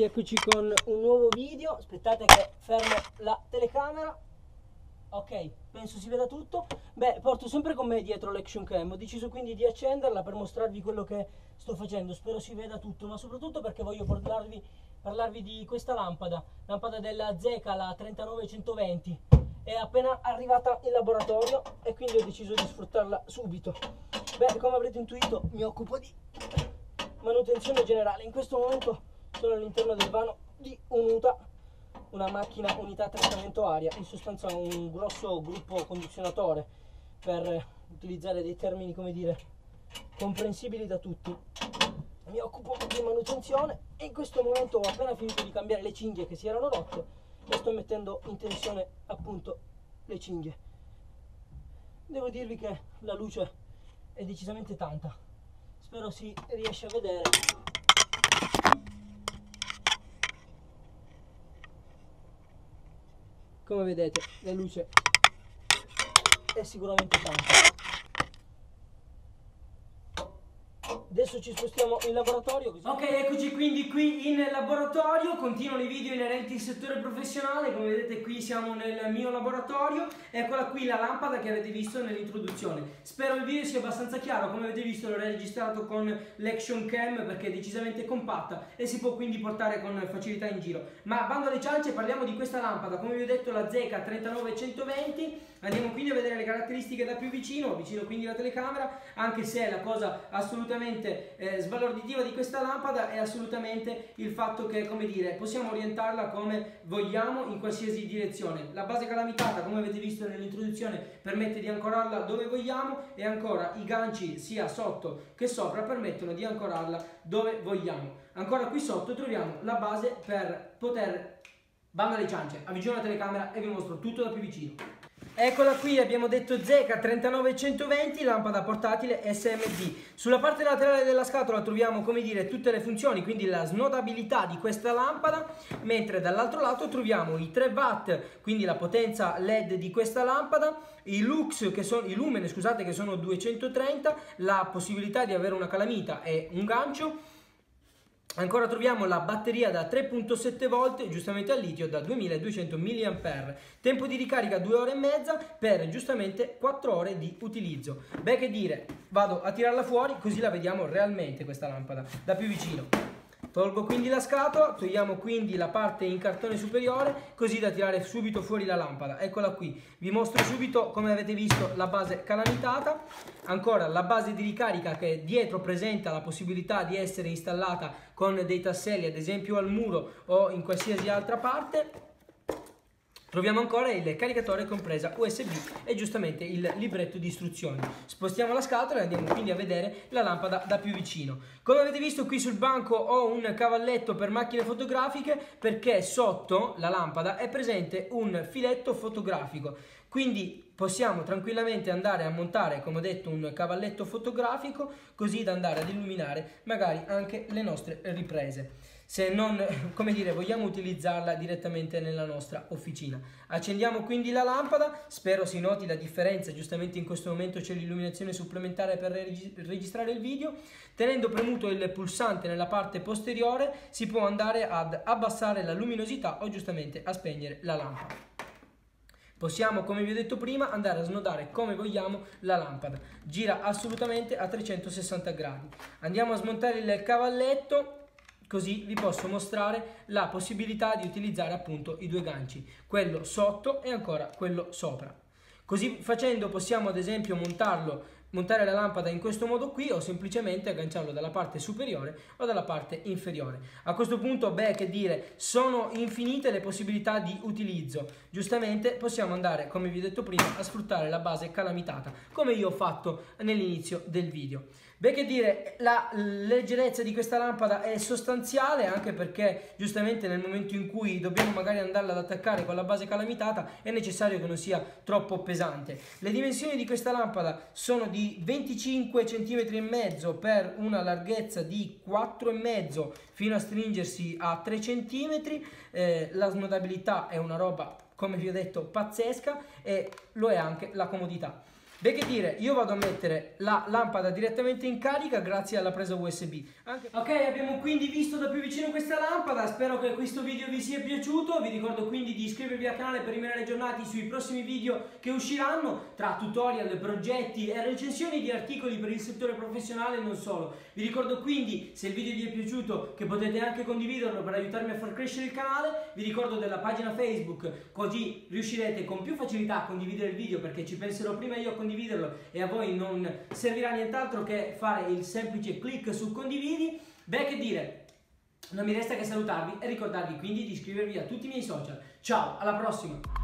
Eccoci con un nuovo video, aspettate che fermo la telecamera. Ok, penso si veda tutto. Beh, porto sempre con me dietro l'action cam. Ho deciso quindi di accenderla per mostrarvi quello che sto facendo. Spero si veda tutto, ma soprattutto perché voglio parlarvi, parlarvi di questa lampada. Lampada della Zeca, la 39120 È appena arrivata in laboratorio e quindi ho deciso di sfruttarla subito. Beh, come avrete intuito mi occupo di manutenzione generale. In questo momento sono all'interno del vano di un'UTA, una macchina unità trattamento aria, in sostanza un grosso gruppo condizionatore per utilizzare dei termini, come dire, comprensibili da tutti. Mi occupo di manutenzione e in questo momento ho appena finito di cambiare le cinghie che si erano rotte e sto mettendo in tensione appunto le cinghie. Devo dirvi che la luce è decisamente tanta. Spero si riesce a vedere. Come vedete la luce è sicuramente tanta Adesso ci spostiamo in laboratorio. Così. Ok, eccoci quindi qui in laboratorio. Continuano i video inerenti al settore professionale. Come vedete qui siamo nel mio laboratorio. Eccola qui la lampada che avete visto nell'introduzione. Spero il video sia abbastanza chiaro. Come avete visto l'ho registrato con l'action cam perché è decisamente compatta e si può quindi portare con facilità in giro. Ma bando alle ciance parliamo di questa lampada. Come vi ho detto la Zeca 39120. Andiamo quindi a vedere le caratteristiche da più vicino. Vicino quindi la telecamera. Anche se la cosa assolutamente assolutamente eh, sbalorditiva di questa lampada è assolutamente il fatto che, come dire, possiamo orientarla come vogliamo in qualsiasi direzione. La base calamitata, come avete visto nell'introduzione, permette di ancorarla dove vogliamo e ancora i ganci sia sotto che sopra permettono di ancorarla dove vogliamo. Ancora qui sotto troviamo la base per poter banda le ciance, avvicino la telecamera e vi mostro tutto da più vicino. Eccola qui, abbiamo detto Zeca 39120, lampada portatile SMD. Sulla parte laterale della scatola troviamo, come dire, tutte le funzioni, quindi la snodabilità di questa lampada, mentre dall'altro lato troviamo i 3 watt, quindi la potenza LED di questa lampada, i lux, che sono, i lumen, scusate, che sono 230, la possibilità di avere una calamita e un gancio, Ancora troviamo la batteria da 3.7 volt, giustamente al litio, da 2200 mAh. Tempo di ricarica 2 ore e mezza per giustamente 4 ore di utilizzo. Beh che dire, vado a tirarla fuori così la vediamo realmente questa lampada, da più vicino. Tolgo quindi la scatola, togliamo quindi la parte in cartone superiore così da tirare subito fuori la lampada. Eccola qui, vi mostro subito come avete visto la base calamitata, ancora la base di ricarica che dietro presenta la possibilità di essere installata con dei tasselli ad esempio al muro o in qualsiasi altra parte Troviamo ancora il caricatore compresa USB e giustamente il libretto di istruzioni. Spostiamo la scatola e andiamo quindi a vedere la lampada da più vicino. Come avete visto qui sul banco ho un cavalletto per macchine fotografiche perché sotto la lampada è presente un filetto fotografico. Quindi possiamo tranquillamente andare a montare, come ho detto, un cavalletto fotografico così da andare ad illuminare magari anche le nostre riprese se non, come dire, vogliamo utilizzarla direttamente nella nostra officina. Accendiamo quindi la lampada, spero si noti la differenza, giustamente in questo momento c'è l'illuminazione supplementare per registrare il video, tenendo premuto il pulsante nella parte posteriore si può andare ad abbassare la luminosità o giustamente a spegnere la lampada. Possiamo, come vi ho detto prima, andare a snodare come vogliamo la lampada. Gira assolutamente a 360 gradi. Andiamo a smontare il cavalletto Così vi posso mostrare la possibilità di utilizzare appunto i due ganci, quello sotto e ancora quello sopra. Così facendo possiamo ad esempio montarlo montare la lampada in questo modo qui o semplicemente agganciarlo dalla parte superiore o dalla parte inferiore. A questo punto, beh, che dire, sono infinite le possibilità di utilizzo. Giustamente possiamo andare, come vi ho detto prima, a sfruttare la base calamitata, come io ho fatto nell'inizio del video. Beh, che dire, la leggerezza di questa lampada è sostanziale anche perché giustamente nel momento in cui dobbiamo magari andarla ad attaccare con la base calamitata è necessario che non sia troppo pesante. Le dimensioni di questa lampada sono di 25 cm e mezzo per una larghezza di 4,5 fino a stringersi a 3 cm. Eh, la snodabilità è una roba come vi ho detto pazzesca e lo è anche la comodità. Beh che dire, io vado a mettere la lampada direttamente in carica grazie alla presa USB. Anche... Ok, abbiamo quindi visto da più vicino questa lampada, spero che questo video vi sia piaciuto, vi ricordo quindi di iscrivervi al canale per rimanere aggiornati sui prossimi video che usciranno, tra tutorial, progetti e recensioni di articoli per il settore professionale e non solo. Vi ricordo quindi, se il video vi è piaciuto, che potete anche condividerlo per aiutarmi a far crescere il canale, vi ricordo della pagina Facebook, così riuscirete con più facilità a condividere il video perché ci penserò prima io a condividere condividerlo e a voi non servirà nient'altro che fare il semplice clic su condividi. Beh, che dire, non mi resta che salutarvi e ricordarvi quindi di iscrivervi a tutti i miei social. Ciao, alla prossima!